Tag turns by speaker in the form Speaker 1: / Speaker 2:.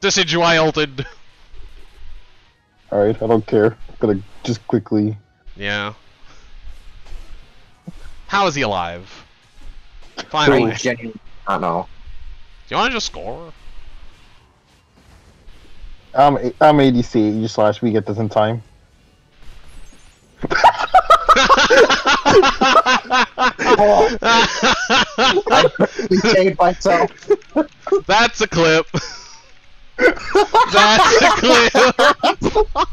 Speaker 1: Decidueye
Speaker 2: Alright, I don't care. I'm gonna just quickly.
Speaker 1: Yeah. How is he alive? Finally.
Speaker 3: I don't know.
Speaker 1: Do you want to just score?
Speaker 2: I'm I'm ADC. You slash we get this in time.
Speaker 3: Oh, I saved myself.
Speaker 1: That's a clip. That's a clip.